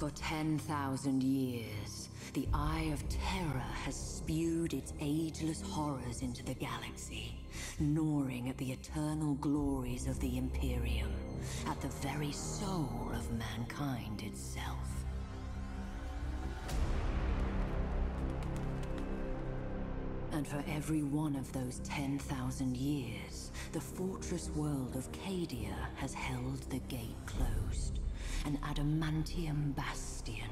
For 10,000 years, the Eye of Terror has spewed its ageless horrors into the galaxy, gnawing at the eternal glories of the Imperium, at the very soul of mankind itself. And for every one of those 10,000 years, the fortress world of Cadia has held the gate closed. An adamantium bastion,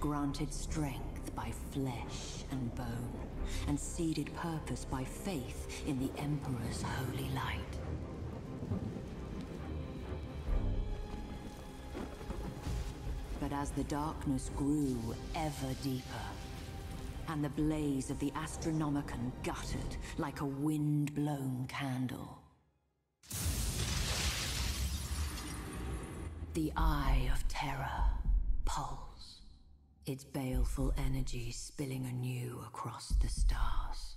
granted strength by flesh and bone, and seeded purpose by faith in the Emperor's holy light. But as the darkness grew ever deeper, and the blaze of the Astronomicon guttered like a wind-blown candle. The Eye of Terror pulsed, its baleful energy spilling anew across the stars.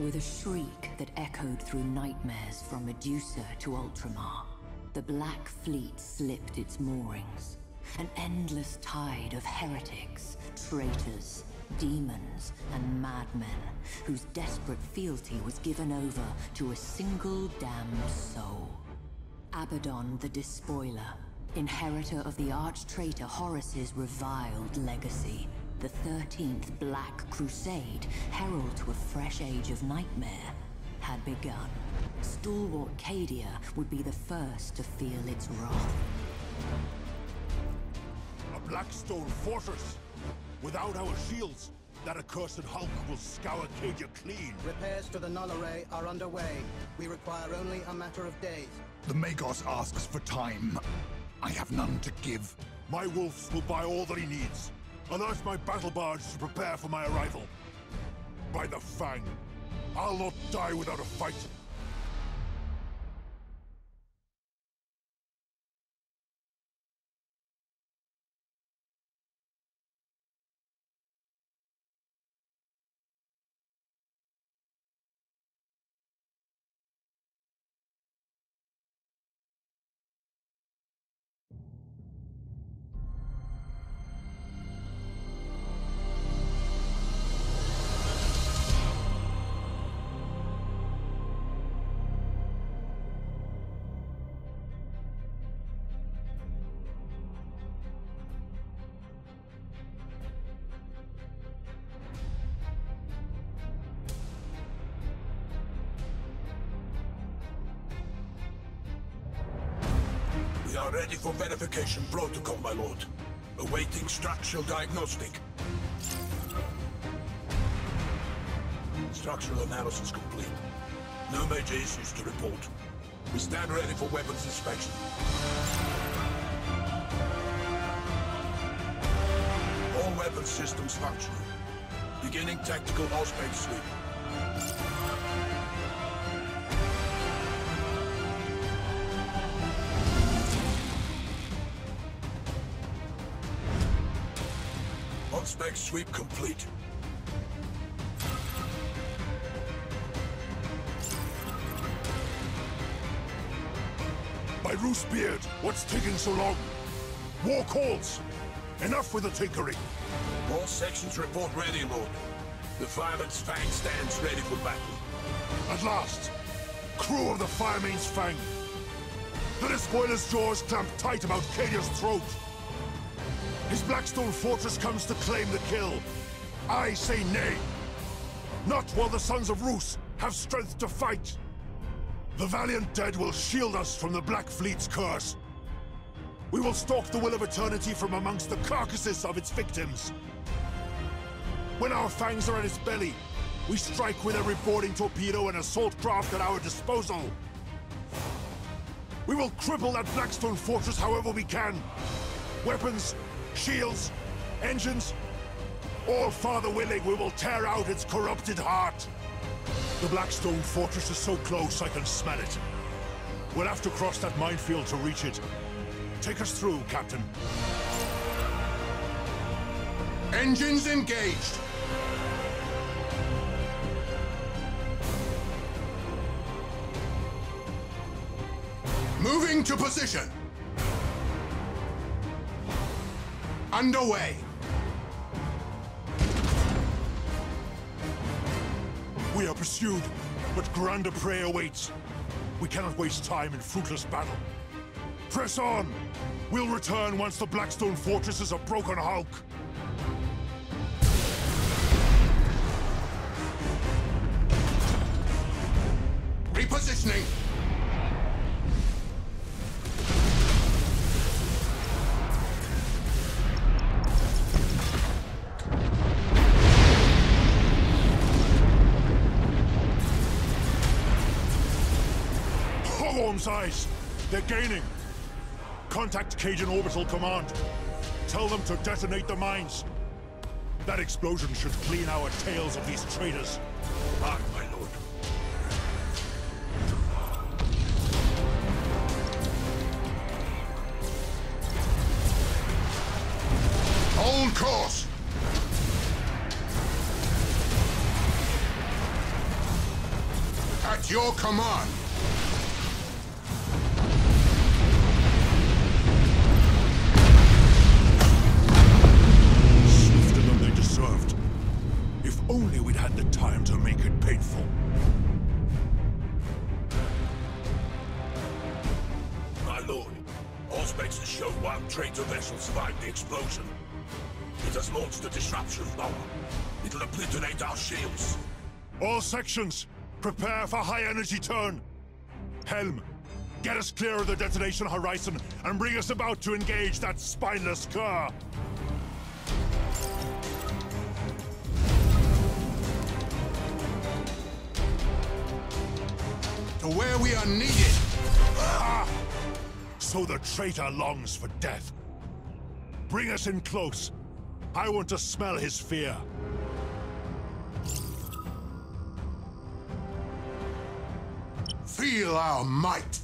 With a shriek that echoed through nightmares from Medusa to Ultramar, the Black Fleet slipped its moorings. An endless tide of heretics, traitors, demons, and madmen whose desperate fealty was given over to a single damned soul. Abaddon the Despoiler, inheritor of the arch-traitor Horus's reviled legacy, the 13th Black Crusade, herald to a fresh age of nightmare, had begun. Stalwart Cadia would be the first to feel its wrath. A Blackstone fortress! Without our shields, that accursed Hulk will scour Cadia clean. Repairs to the null array are underway. We require only a matter of days. The Magos asks for time. I have none to give. My wolves will buy all that he needs. Alert my battle barge to prepare for my arrival. By the Fang, I'll not die without a fight. We are ready for verification protocol, my lord. Awaiting structural diagnostic. Structural analysis complete. No major issues to report. We stand ready for weapons inspection. All weapons systems functional. Beginning tactical Auspex sweep. Sweep complete. By Russbeard, what's taking so long? War calls! Enough with the tinkering! All sections report ready, Lord. The Fireman's Fang stands ready for battle. At last! Crew of the Fireman's Fang! The Despoiler's jaws clamp tight about Cadia's throat! His Blackstone fortress comes to claim the kill. I say nay. Not while the Sons of Russ have strength to fight. The valiant dead will shield us from the Black Fleet's curse. We will stalk the Will of Eternity from amongst the carcasses of its victims. When our fangs are at its belly, we strike with every boarding torpedo and assault craft at our disposal. We will cripple that Blackstone fortress however we can. Weapons, shields, engines, all father willing, we will tear out its corrupted heart. The Blackstone Fortress is so close I can smell it. We'll have to cross that minefield to reach it. Take us through, Captain. Engines engaged! Moving to position! Underway! We are pursued, but grander prey awaits. We cannot waste time in fruitless battle. Press on! We'll return once the Blackstone Fortress is a broken hulk. Eyes! They're gaining! Contact Cadian Orbital Command. Tell them to detonate the mines. That explosion should clean our tails of these traitors. Aye, my lord. Hold course! At your command! Time to make it painful. My lord, Auspex has shown one traitor vessel survived the explosion. It has launched a disruption bomb. It'll obliterate our shields. All sections, prepare for high energy turn. Helm, get us clear of the detonation horizon and bring us about to engage that spineless cur. Where we are needed! Ah! So the traitor longs for death. Bring us in close. I want to smell his fear. Feel our might!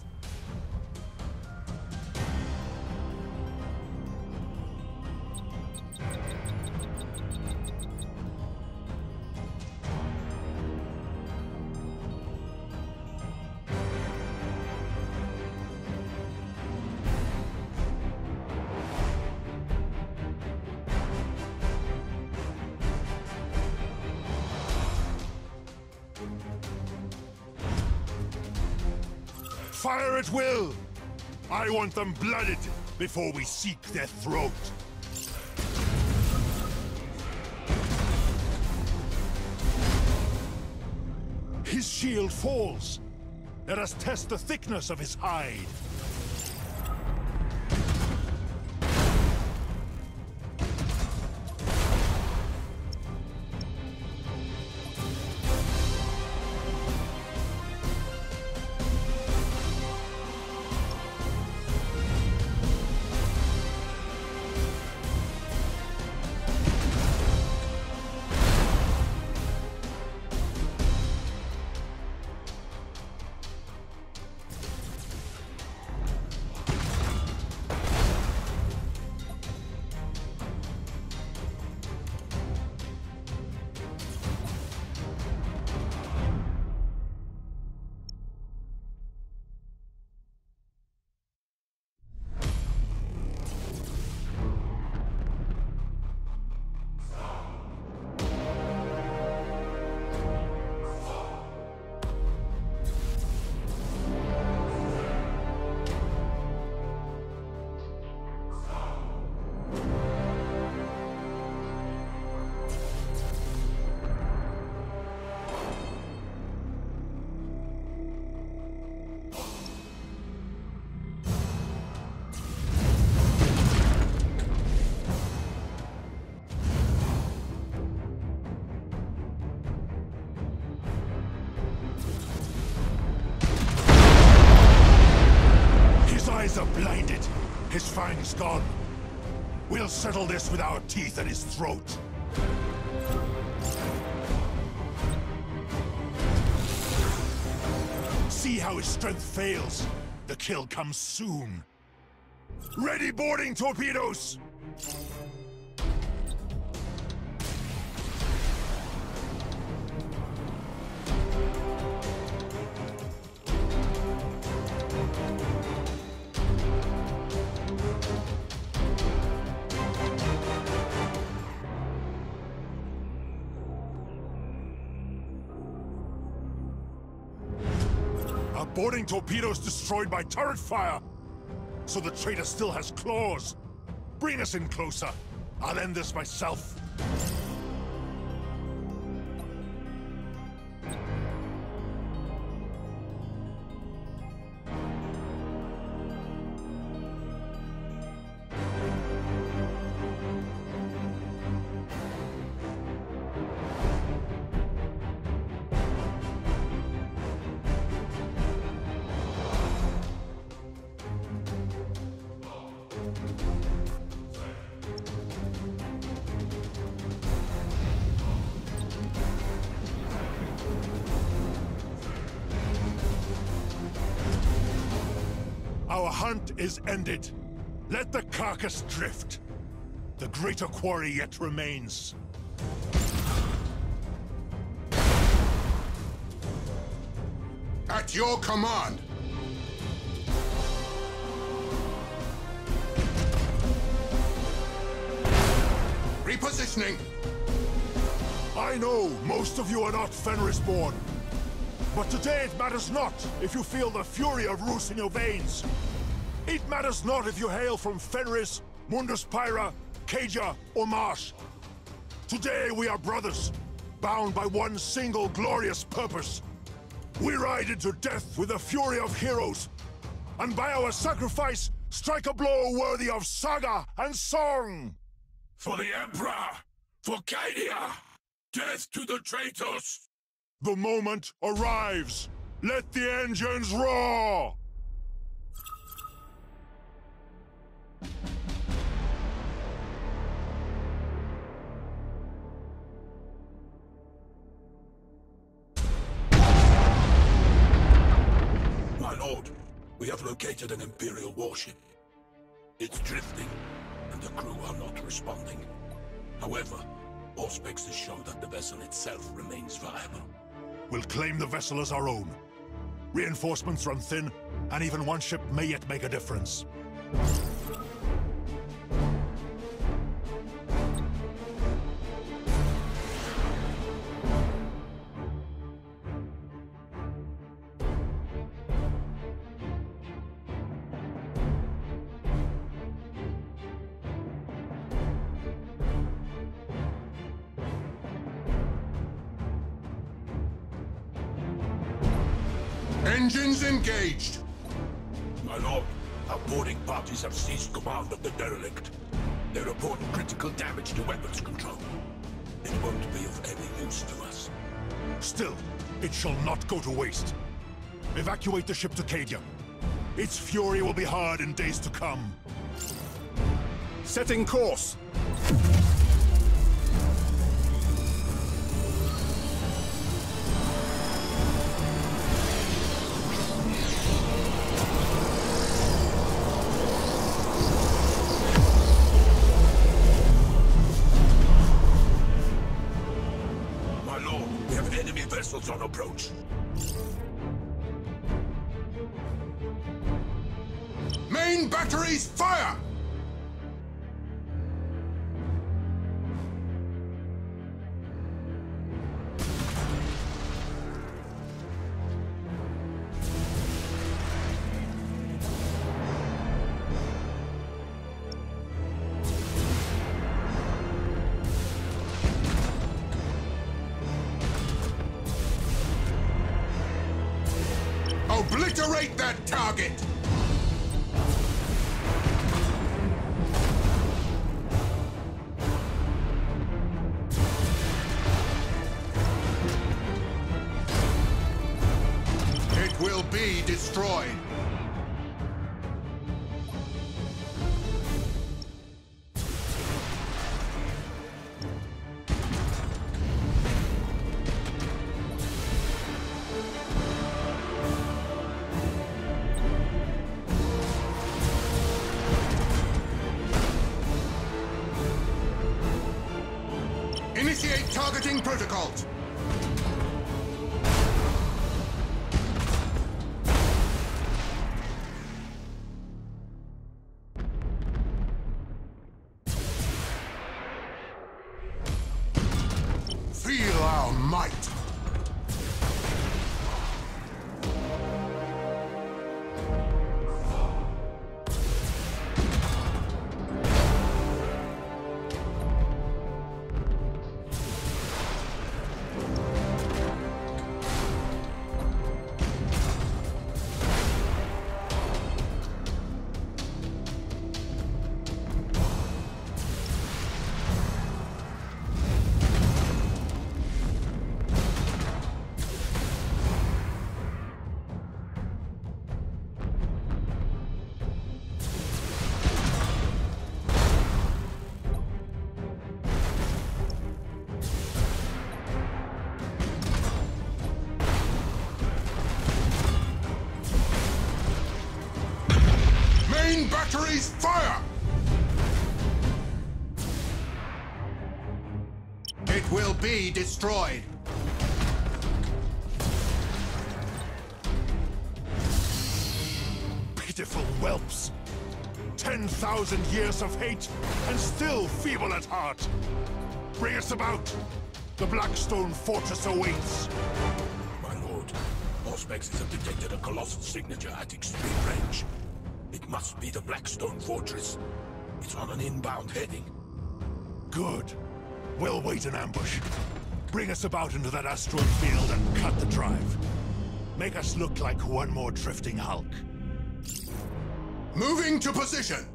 At will! I want them blooded before we seek their throat. His shield falls. Let us test the thickness of his hide. Fangs gone. We'll settle this with our teeth at his throat. See how his strength fails. The kill comes soon. Ready boarding torpedoes! Boarding torpedoes destroyed by turret fire! So the traitor still has claws! Bring us in closer! I'll end this myself! Our hunt is ended. Let the carcass drift. The greater quarry yet remains. At your command! Repositioning! I know most of you are not Fenris born. But today it matters not if you feel the fury of Russ in your veins. It matters not if you hail from Fenris, Mundus Pyra, Caja, or Marsh. Today we are brothers, bound by one single glorious purpose. We ride into death with the fury of heroes, and by our sacrifice, strike a blow worthy of saga and song! For the Emperor! For Cadia! Death to the traitors! The moment arrives! Let the engines roar! My lord, we have located an Imperial warship. It's drifting, and the crew are not responding. However, Auspexes show that the vessel itself remains viable. We'll claim the vessel as our own. Reinforcements run thin, and even one ship may yet make a difference. Engines engaged! My lord, our boarding parties have seized command of the derelict. They report critical damage to weapons control. It won't be of any use to us. Still, it shall not go to waste. Evacuate the ship to Cadia. Its fury will be hard in days to come. Setting course. Batteries fire! Obliterate that target! Batteries fire! It will be destroyed. Pitiful whelps! Ten thousand years of hate, and still feeble at heart! Bring us about! The Blackstone Fortress awaits! My lord, Auspex has detected a colossal signature at extreme range. It must be the Blackstone Fortress. It's on an inbound heading. Good. We'll wait in ambush. Bring us about into that asteroid field and cut the drive. Make us look like one more drifting hulk. Moving to position!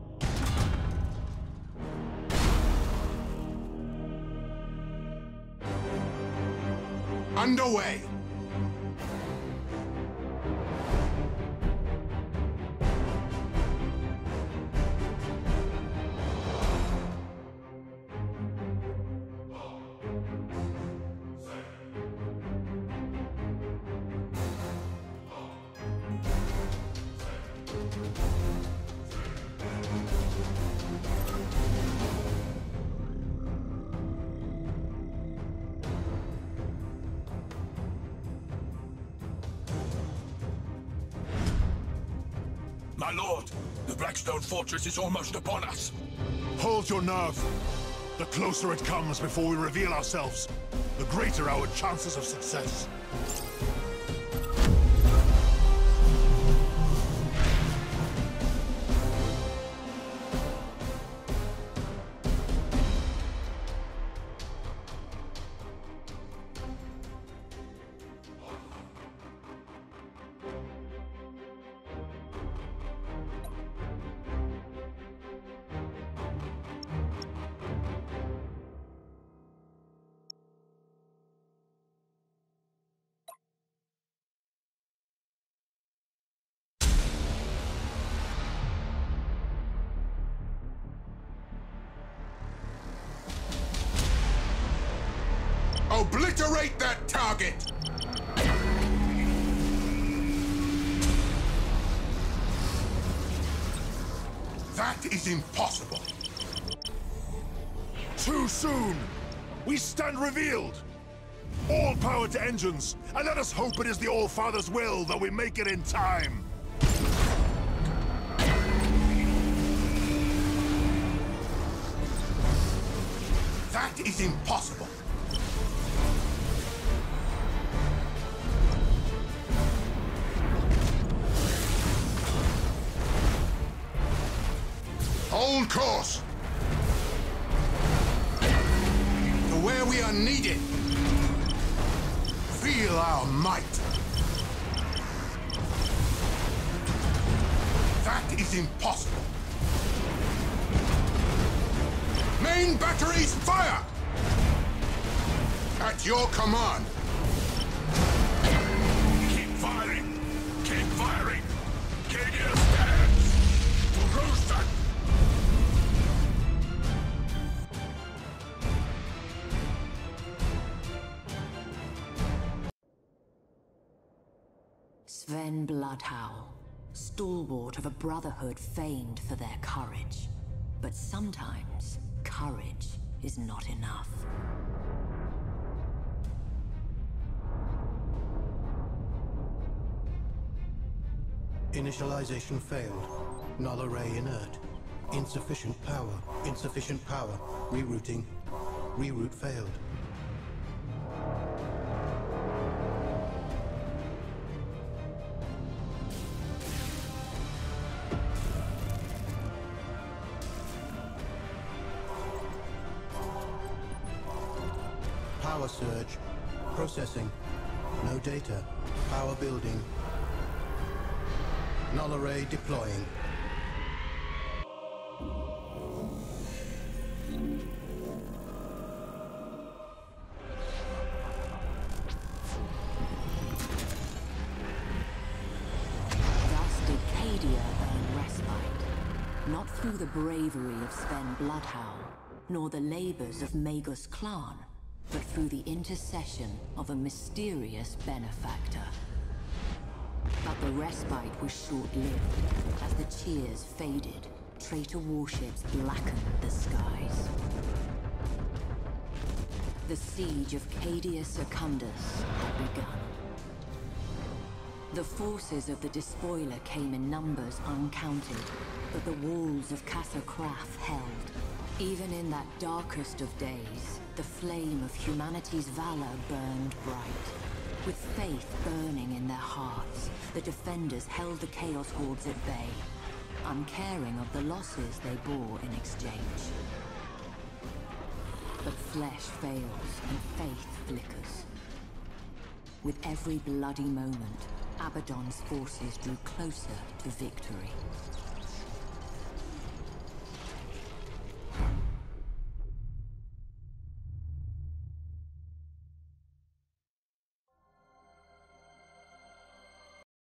Underway! My lord, the Blackstone Fortress is almost upon us. Hold your nerve. The closer it comes before we reveal ourselves, the greater our chances of success. Obliterate that target! That is impossible. Too soon! We stand revealed! All power to engines, and let us hope it is the All-Father's will that we make it in time! That is impossible. Course. To where we are needed. Feel our might. That is impossible. Main batteries fire! At your command. Keep firing! Keep firing! Cadia Bloodhowl, stalwart of a brotherhood famed for their courage. But sometimes, courage is not enough. Initialization failed. Null array inert. Insufficient power. Insufficient power. Rerouting. Reroute failed. Deploying. Not through the bravery of Sven Bloodhowl, nor the labors of Magos Clan, but through the intercession of a mysterious benefactor. But the respite was short-lived, as the cheers faded, traitor warships blackened the skies. The siege of Cadia Secundus had begun. The forces of the despoiler came in numbers uncounted, but the walls of Kasr Kraf held. Even in that darkest of days, the flame of humanity's valor burned bright. With faith burning in their hearts, the defenders held the Chaos Hordes at bay, uncaring of the losses they bore in exchange. But flesh fails and faith flickers. With every bloody moment, Abaddon's forces drew closer to victory.